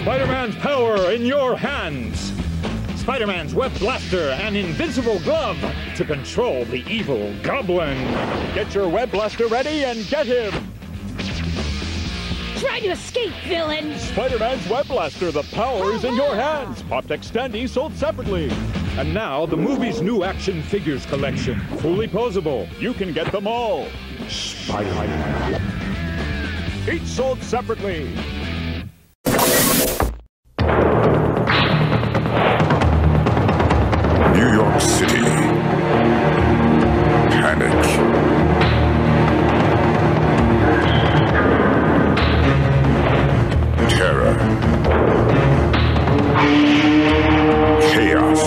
Spider-Man's power in your hands. Spider-Man's web blaster and invincible glove to control the evil goblin. Get your web blaster ready and get him. Try to escape, villain! Spider-Man's web blaster, the power is in your hands. Pop Extendi sold separately. And now the movie's new action figures collection, fully posable. You can get them all. Spider-Man. Each sold separately. New York City. Panic. Terror. Chaos.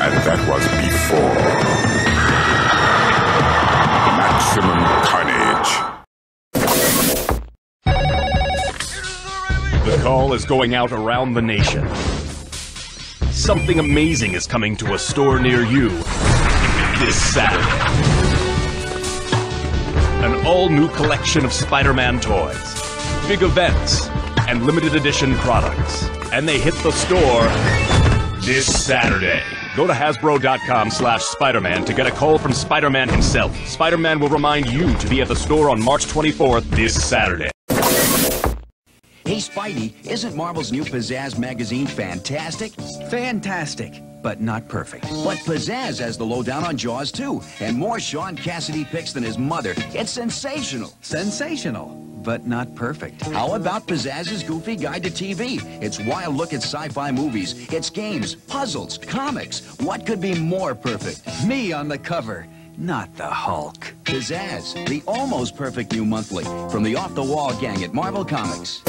And that was before. Is going out around the nation. Something amazing is coming to a store near you this Saturday. An all new collection of Spider Man toys, big events, and limited edition products. And they hit the store this Saturday. Go to Hasbro.com slash Spider-Man to get a call from Spider-Man himself. Spider-Man will remind you to be at the store on March 24th this Saturday. Hey, Spidey, isn't Marvel's new Pizzazz magazine fantastic? Fantastic, but not perfect. But Pizzazz has the lowdown on Jaws, too, and more Shaun Cassidy picks than his mother. It's sensational. Sensational, but not perfect. How about Pizzazz's Goofy Guide to TV? It's wild look at sci-fi movies. It's games, puzzles, comics. What could be more perfect? Me on the cover, not the Hulk. Pizzazz, the almost perfect new monthly from the off-the-wall gang at Marvel Comics.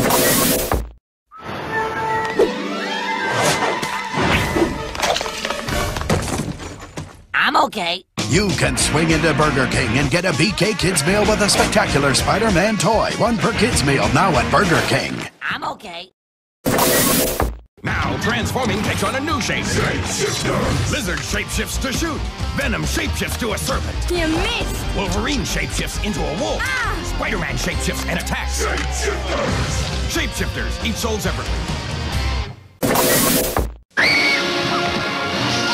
I'm okay. You can swing into Burger King and get a BK Kids meal with a spectacular Spider-Man toy. One per kids meal now at Burger King. I'm okay. Now, transforming takes on a new shape. Shapeshifter. Lizard shapeshifts to shoot. Venom shapeshifts to a serpent. You missed! Wolverine shapeshifts into a wolf. Ah! Spider-Man shapeshifts and attacks. Shapeshifters. Shapeshifters, each sold separately.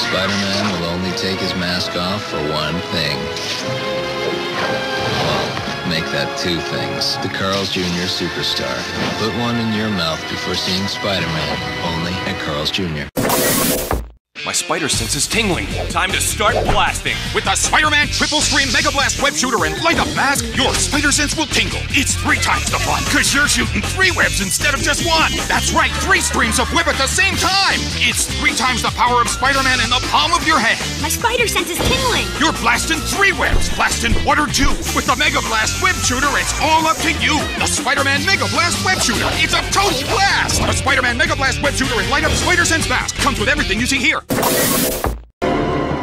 Spider-Man will only take his mask off for one thing. Well, make that two things. The Carl's Jr. Superstar. Put one in your mouth before seeing Spider-Man. Only at Carl's Jr. My spider sense is tingling. Time to start blasting. With the Spider-Man Triple Stream Mega Blast Web Shooter and Light Up Mask, your spider sense will tingle. It's three times the fun, because you're shooting three webs instead of just one. That's right, three streams of web at the same time. It's three times the power of Spider-Man in the palm of your hand. My spider sense is tingling! You're blasting three webs, blasting one or two. With the Mega Blast Web Shooter, it's all up to you. The Spider-Man Mega Blast Web Shooter. It's a total blast. The Spider-Man Mega Blast Web Shooter and Light Up Spider Sense Mask comes with everything you see here.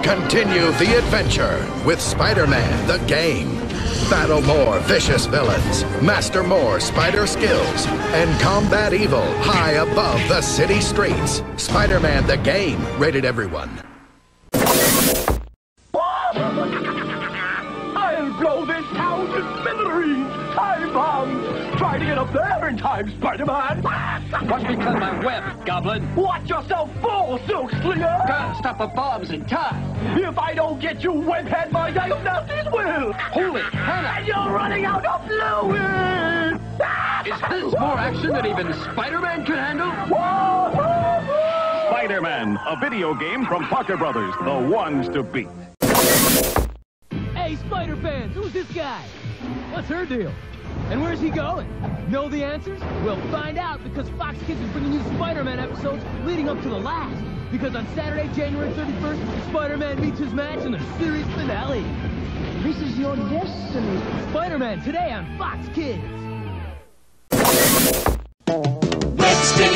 Continue the adventure with Spider-Man the game. Battle more vicious villains, master more spider skills, and combat evil high above the city streets. Spider-Man the game, rated everyone. I'll blow this town to smithereens! Bombs! Try to get up there in time, Spider-Man! Watch me cut my web, Goblin. Watch yourself fall, Silk Slinger! Gotta stop the bombs in time. If I don't get you, webhead, my diagnosis will! Holy Hannah! And you're running out of fluid! Is this more action than even Spider-Man can handle? Spider-Man, a video game from Parker Brothers, the ones to beat. Hey, Spider fans, who's this guy? What's her deal? And where's he going? Know the answers? We'll find out because Fox Kids is bringing you Spider-Man episodes leading up to the last. Because on Saturday, January 31st, Spider-Man meets his match in the series finale. This is your destiny. Spider-Man today on Fox Kids.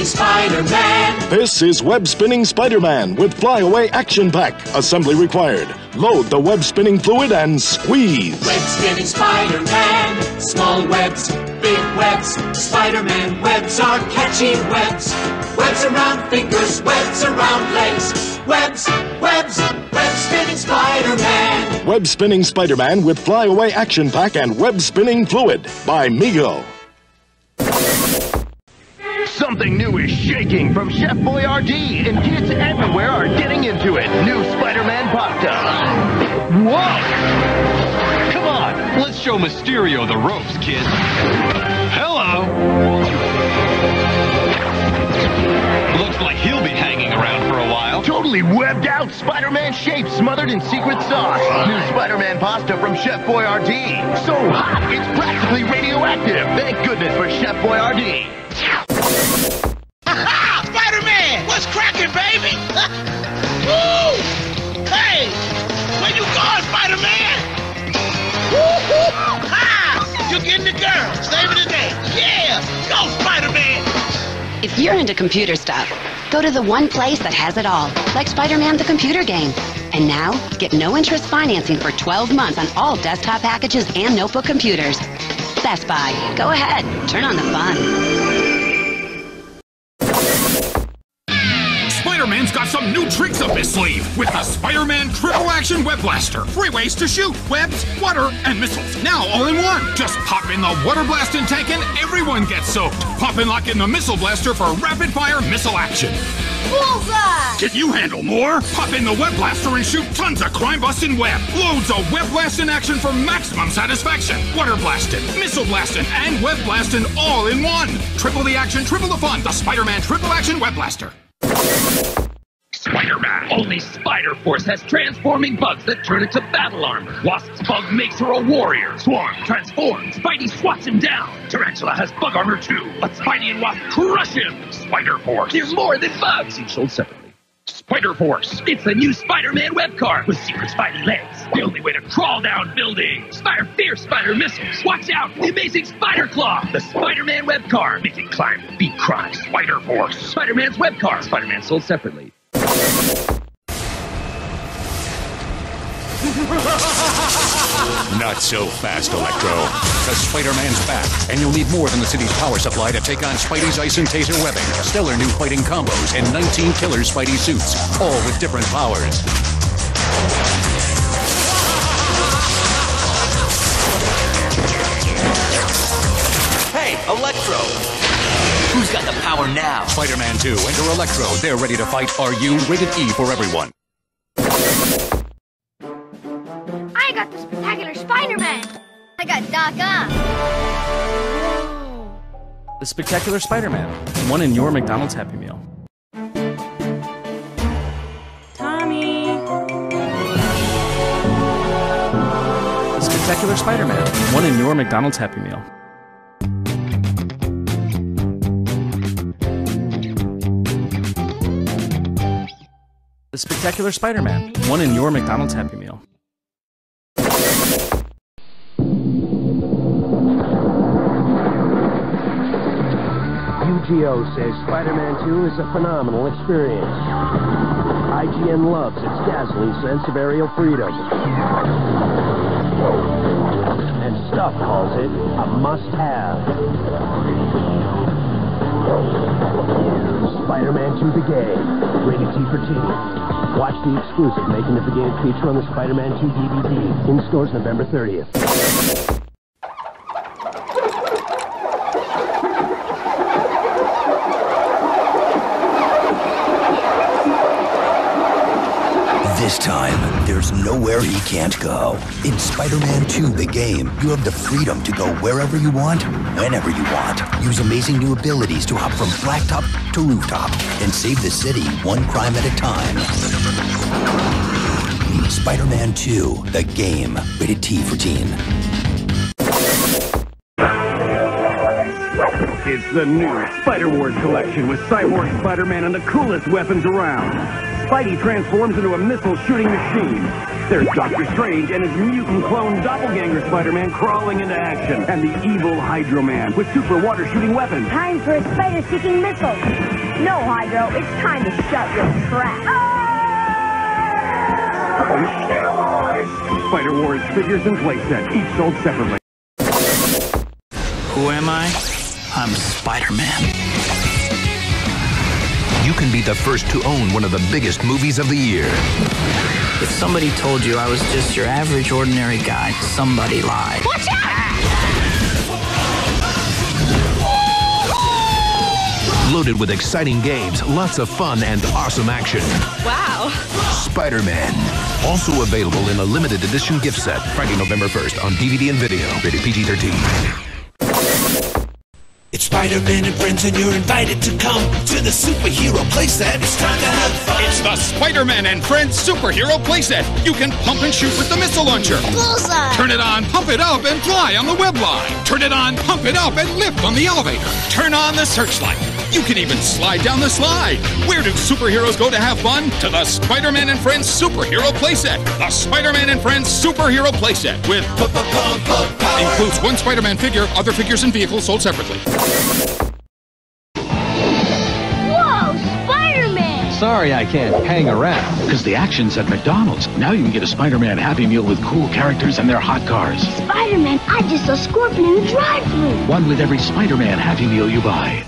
Spider-Man. This is Web Spinning Spider-Man with Flyaway Action Pack. Assembly required. Load the web spinning fluid and squeeze. Web spinning Spider-Man. Small webs, big webs. Spider-Man webs are catchy webs. Webs around fingers, webs around legs. Webs, webs, web spinning Spider-Man. Web Spinning Spider Man with Flyaway Action Pack and Web Spinning Fluid by Mego. Something new is shaking from Chef Boyardee, and kids everywhere are getting into it. New Spider-Man pasta. Whoa! Come on, let's show Mysterio the ropes, kid. Hello! Looks like he'll be hanging around for a while. Totally webbed out Spider-Man shape smothered in secret sauce. New Spider-Man pasta from Chef Boyardee. So hot, it's practically radioactive. Thank goodness for Chef Boyardee. You're into computer stuff, go to the one place that has it all, like Spider-Man the computer game. And now, get no interest financing for 12 months on all desktop packages and notebook computers. Best Buy. Go ahead. Turn on the fun. Spider-Man's got some new tricks up his sleeve with the Spider-Man Triple Action Web Blaster. Three ways to shoot webs, water, and missiles. Now all in one. Just pop in the water blasting tank and everyone gets soaked. Pop and lock in the missile blaster for rapid-fire missile action. Bullseye! Can you handle more? Pop in the web blaster and shoot tons of crime-busting web. Loads of web blasting action for maximum satisfaction. Water blasting, missile blasting, and web blasting all in one. Triple the action, triple the fun. The Spider-Man Triple Action Web Blaster. Spider-Man! Only Spider-Force has transforming bugs that turn into battle armor. Wasp's bug makes her a warrior. Swarm transforms. Spidey swats him down. Tarantula has bug armor too. But Spidey and Wasp crush him. Spider-Force. They're more than bugs. Each sold separately. Spider-Force. It's the new Spider-Man web car with secret Spidey legs. The only way to crawl down buildings. Fire fierce spider missiles. Watch out! The amazing Spider Claw. The Spider-Man web car. Make it climb, beat crime. Spider-Force. Spider-Man's web car. Spider-Man sold separately. Not so fast, Electro. Because Spider-Man's back, and you'll need more than the city's power supply to take on Spidey's ice and taser webbing, stellar new fighting combos, and 19 killer Spidey suits, all with different powers. Hey, Electro! Who's got the power now? Spider-Man 2, enter Electro. They're ready to fight. Are you? Rated E for everyone. I got the spectacular Spider-Man! I got Doc Ock! The Spectacular Spider-Man. One in your McDonald's Happy Meal. Tommy! The Spectacular Spider-Man. One in your McDonald's Happy Meal. Spectacular Spider-Man. One in your McDonald's Happy Meal. UGO says Spider-Man 2 is a phenomenal experience. IGN loves its dazzling sense of aerial freedom. And Stuff calls it a must-have. Spider-Man 2 The Game, rated T for teen. Watch the exclusive Making of the Game feature on the Spider-Man 2 DVD in stores November 30th. This time, there's nowhere he can't go. In Spider-Man 2, the game, you have the freedom to go wherever you want, whenever you want. Use amazing new abilities to hop from blacktop to rooftop and save the city one crime at a time. Spider-Man 2, the game, rated T for teen. It's the new Spider Wars collection with Cyborg Spider-Man and the coolest weapons around. Spidey transforms into a missile-shooting machine. There's Doctor Strange and his mutant clone doppelganger Spider-Man crawling into action. And the evil Hydro Man with super water-shooting weapons. Time for a spider-seeking missile! No, Hydro, it's time to shut your trap. Spider Wars figures and playsets, each sold separately. Who am I? I'm Spider-Man. You can be the first to own one of the biggest movies of the year. If somebody told you I was just your average, ordinary guy, somebody lied. Watch out! Loaded with exciting games, lots of fun, and awesome action. Wow. Spider Man. Also available in a limited edition gift set Friday, November 1st on DVD and video. Rated PG 13. It's Spider-Man and friends, and you're invited to come to the superhero playset. It's time to have fun. It's the Spider-Man and Friends superhero playset. You can pump and shoot with the missile launcher. Bullseye. Turn it on, pump it up, and fly on the web line. Turn it on, pump it up, and lift on the elevator. Turn on the searchlight. You can even slide down the slide. Where do superheroes go to have fun? To the Spider-Man and Friends superhero playset. The Spider-Man and Friends superhero playset with includes one Spider-Man figure, other figures and vehicles sold separately. Sorry I can't hang around. Because the action's at McDonald's. Now you can get a Spider-Man Happy Meal with cool characters and their hot cars. Spider-Man, I just saw Scorpion in the drive-thru. One with every Spider-Man Happy Meal you buy.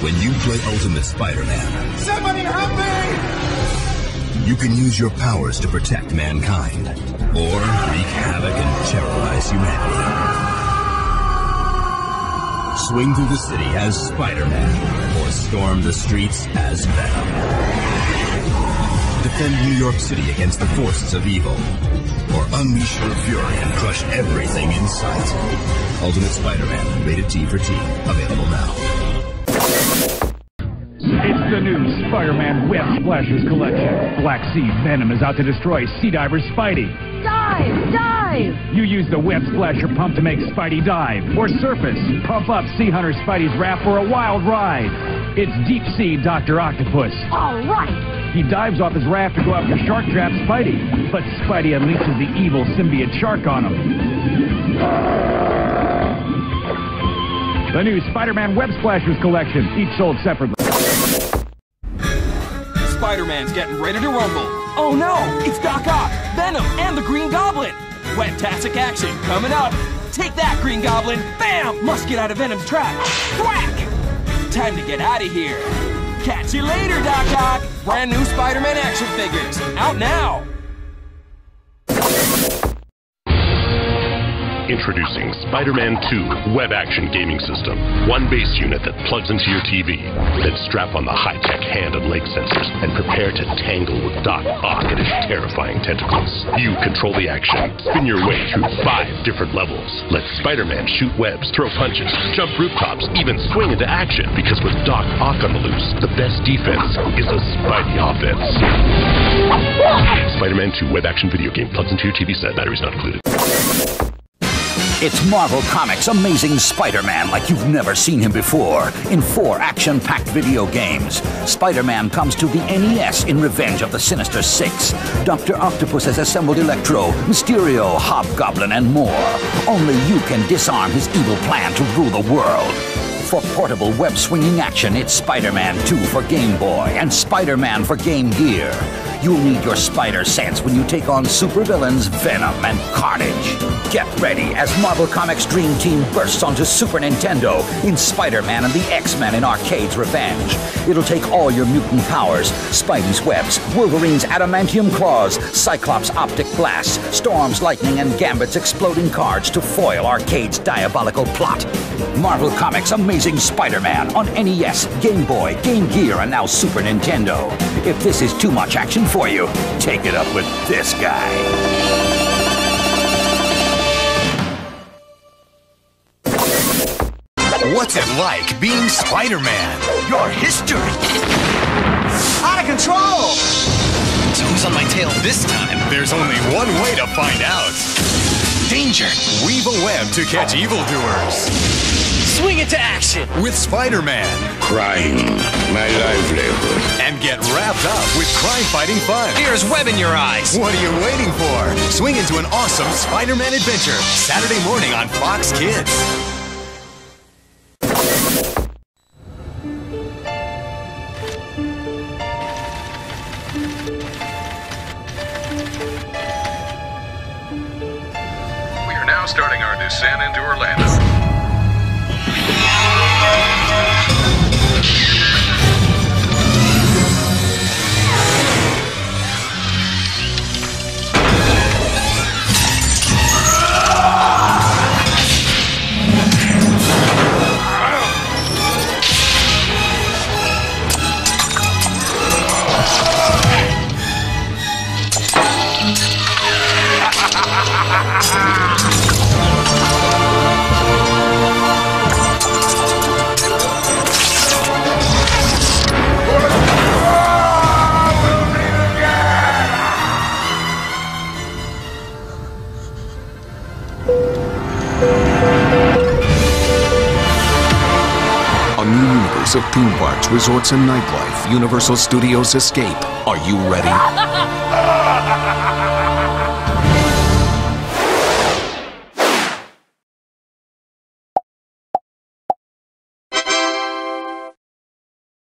When you play Ultimate Spider-Man, Somebody help me! you can use your powers to protect mankind or wreak havoc and terrorize humanity. Swing through the city as Spider-Man or storm the streets as Venom. Defend New York City against the forces of evil or unleash your fury and crush everything in sight. Ultimate Spider-Man, rated T for teen, available now. It's the new Spider-Man Web Splashers collection. Black Sea Venom is out to destroy Sea Diver Spidey. Dive! Dive! You use the Web Splasher pump to make Spidey dive or surface. Pump up Sea Hunter Spidey's raft for a wild ride. It's Deep Sea Dr. Octopus. All right. He dives off his raft to go after Shark Trap Spidey, but Spidey unleashes the evil symbiote shark on him. The new Spider-Man Web Splashers collection, each sold separately. Spider-Man's getting ready to rumble. Oh no, it's Doc Ock, Venom, and the Green Goblin. Webtastic action coming up. Take that, Green Goblin. Bam! Must get out of Venom's trap. Thwack! Time to get out of here. Catch you later, Doc Ock. Brand new Spider-Man action figures. Out now. Introducing Spider-Man 2 Web Action Gaming System. One base unit that plugs into your TV. Then strap on the high-tech hand and leg sensors and prepare to tangle with Doc Ock and his terrifying tentacles. You control the action. Spin your way through five different levels. Let Spider-Man shoot webs, throw punches, jump rooftops, even swing into action. Because with Doc Ock on the loose, the best defense is a Spidey offense. Spider-Man 2 Web Action Video Game plugs into your TV set. Batteries not included. It's Marvel Comics' Amazing Spider Man like you've never seen him before in four action packed video games. Spider Man comes to the NES in Revenge of the Sinister Six. Dr. Octopus has assembled Electro, Mysterio, Hobgoblin, and more. Only you can disarm his evil plan to rule the world. For portable web swinging action, it's Spider Man 2 for Game Boy and Spider Man for Game Gear. You'll need your spider sense when you take on supervillains Venom and Carnage. Get ready as Marvel Comics Dream Team bursts onto Super Nintendo in Spider Man and the X Men in Arcade's Revenge. It'll take all your mutant powers Spidey's webs, Wolverine's adamantium claws, Cyclops' optic blasts, Storm's lightning, and Gambit's exploding cards to foil Arcade's diabolical plot. Marvel Comics Amazing Spider Man on NES, Game Boy, Game Gear, and now Super Nintendo. If this is too much action for you, take it up with this guy. What's it like being Spider-Man? Your history. Out of control! So who's on my tail this time? There's only one way to find out. Danger! Weave a web to catch evildoers. Swing into action! With Spider-Man. Crime, my livelihood. And get wrapped up with crime-fighting fun. Here's web in your eyes. What are you waiting for? Swing into an awesome Spider-Man adventure. Saturday morning on Fox Kids. We are now starting our descent into Orlando. Theme parks, resorts, and nightlife, Universal Studios Escape. Are you ready?